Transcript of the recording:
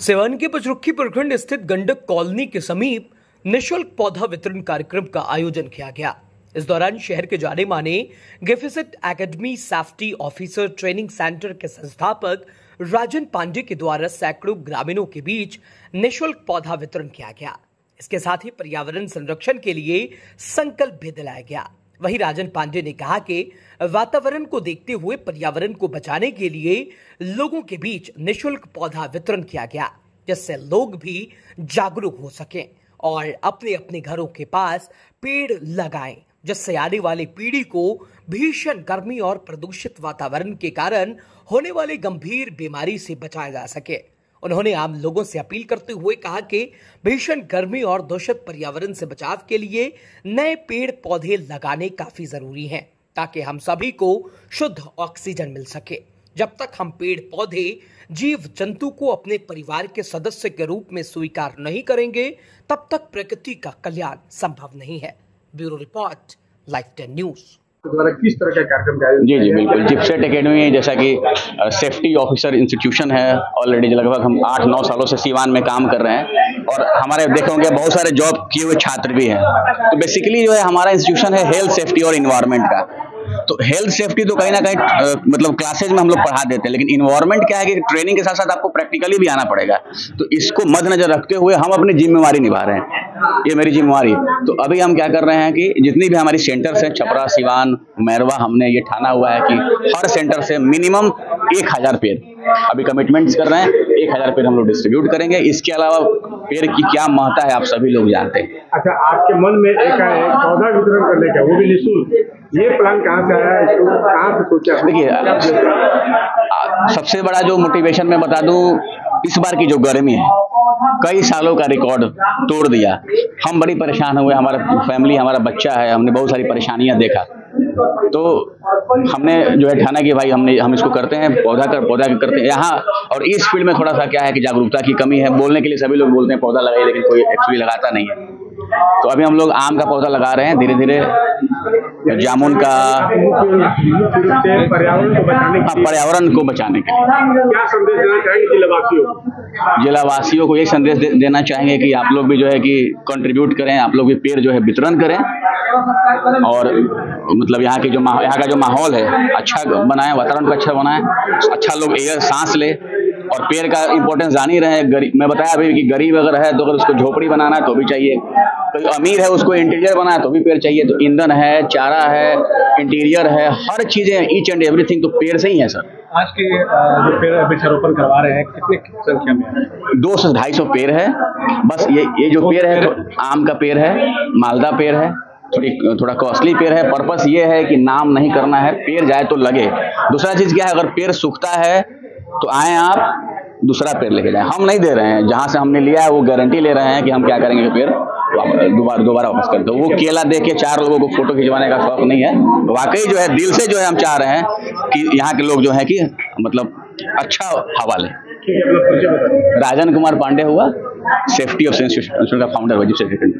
सिवान के पचरुखी प्रखंड स्थित गंडक कॉलोनी के समीप निशुल्क पौधा वितरण कार्यक्रम का आयोजन किया गया। इस दौरान शहर के जाने माने गेफिसिट academy safety officer training centre के संस्थापक राजन पांडे के द्वारा सैकड़ों ग्रामीणों के बीच निशुल्क पौधा वितरण किया गया। इसके साथ ही पर्यावरण संरक्षण के लिए संकल्प भी दिलाया गया। वहीं राजन पांडे ने कहा कि वातावरण को देखते हुए पर्यावरण को बचाने के लिए लोगों के बीच निशुल्क पौधा वितरण किया गया, जिससे लोग भी जागरूक हो सकें और अपने अपने घरों के पास पेड़ लगाएँ, जिससे आने वाली पीढ़ी को भीषण गर्मी और प्रदूषित वातावरण के कारण होने वाली गंभीर बीमारी से बचाया जा सके। उन्होंने आम लोगों से अपील करते हुए कहा कि भीषण गर्मी और दूषित पर्यावरण से बचाव के लिए नए पेड़ पौधे लगाने काफ़ी ज़रूरी हैं, ताकि हम सभी को शुद्ध ऑक्सीजन मिल सके। जब तक हम पेड़ पौधे जीव जंतु को अपने परिवार के सदस्य के रूप में स्वीकार नहीं करेंगे, तब तक प्रकृति का कल्याण संभव नहीं है। Bureau report, life ten news. द्वारा किस तरह का कार्यक्रम का जी जी? बिल्कुल। जिपसेट एकेडमी जैसा कि सेफ्टी ऑफिसर इंस्टीट्यूशन है ऑलरेडी लगभग हम आठ नौ सालों से सीवान में काम कर रहे हैं। और हमारे देखे होंगे बहुत सारे जॉब किए हुए छात्र भी हैं। तो बेसिकली जो है हमारा इंस्टीट्यूशन है हेल्थ सेफ्टी और इन्वायरमेंट का। तो हेल्थ सेफ्टी तो कहीं ना कहीं मतलब क्लासेज में हम लोग पढ़ा देते हैं, लेकिन इन्वायरमेंट क्या है कि ट्रेनिंग के साथ साथ आपको प्रैक्टिकली भी आना पड़ेगा। तो इसको मद्देनजर रखते हुए हम अपनी जिम्मेवारी निभा रहे हैं। ये मेरी जिम्मेवारी तो अभी हम क्या कर रहे हैं कि जितनी भी हमारी सेंटर्स हैं छपरा सिवान मैरवा हमने ये ठाना हुआ है कि हर सेंटर से मिनिमम एक हज़ार पेड़। अभी कमिटमेंट्स कर रहे हैं एक हज़ार पेड़ हम लोग डिस्ट्रीब्यूट करेंगे। इसके अलावा पेड़ की क्या महत्ता है आप सभी लोग जानते हैं। अच्छा आपके मन में एक पौधा वितरण करने का वो भी निःशुल्क। ये प्लान कहाँ से आया कहाँ से सोचा? देखिए सबसे बड़ा जो मोटिवेशन मैं बता दूँ इस बार की जो गर्मी है कई सालों का रिकॉर्ड तोड़ दिया। हम बड़ी परेशान हुए हमारा फैमिली हमारा बच्चा है हमने बहुत सारी परेशानियाँ देखा। तो हमने जो है ठाना कि भाई हमने हम इसको करते हैं पौधा कर पौधा करते हैं यहाँ। और इस फ़ील्ड में थोड़ा सा क्या है कि जागरूकता की कमी है। बोलने के लिए सभी लोग बोलते हैं पौधा लगाइए लेकिन कोई एक्चुअली लगाता नहीं है। तो अभी हम लोग आम का पौधा लगा रहे हैं धीरे धीरे जामुन का पर्यावरण बचाने हाँ, के लिए। पर्यावरण को बचाने क्या संदेश देना चाहेंगे जिलावासियों को? जिलावासियों को ये संदेश देना चाहेंगे कि आप लोग भी जो है कि कंट्रीब्यूट करें आप लोग भी पेड़ जो है वितरण करें। और मतलब यहाँ की जो यहाँ का जो माहौल है अच्छा बनाए वातावरण को अच्छा बनाए अच्छा लोग एयर सांस ले और पेड़ का इंपॉर्टेंस जान ही रहे गरीब मैं बताया अभी कि गरीब अगर है तो अगर उसको झोपड़ी बनाना है तो भी चाहिए। कोई अमीर है उसको इंटीरियर बनाना है तो भी पेड़ चाहिए। तो ईंधन है चारा है इंटीरियर है हर चीज़ें ईच एंड एवरीथिंग तो पेड़ से ही है सर। आज के जो पेड़ वृक्षारोपण करवा रहे हैं कितने संख्या में है? दो सौ ढाई सौ पेड़ है। बस ये ये जो पेड़ है तो आम का पेड़ है मालदा पेड़ है थोड़ी, थोड़ा कॉस्टली पेड़ है। पर्पस ये है कि नाम नहीं करना है, पेड़ जाए तो लगे। दूसरा चीज़ क्या है, अगर पेड़ सूखता है तो आए आप, दूसरा पेड़ लेके जाए। हम नहीं दे रहे हैं। जहाँ से हमने लिया है, वो गारंटी ले रहे हैं कि हम क्या करेंगे पेड़ दोबारा दोबारा वापस कर दो। वो केला देख के चार लोगों को फ़ोटो खिंचवाने का शौक नहीं है। वाकई जो है, दिल से जो है हम चाह रहे हैं कि यहाँ के लोग जो है कि मतलब अच्छा हवा लें। राजन कुमार पांडे हुआ सेफ्टी ऑफ़ इंस्टीट्यूशन का फाउंडर वजीफ सेक्रेटरी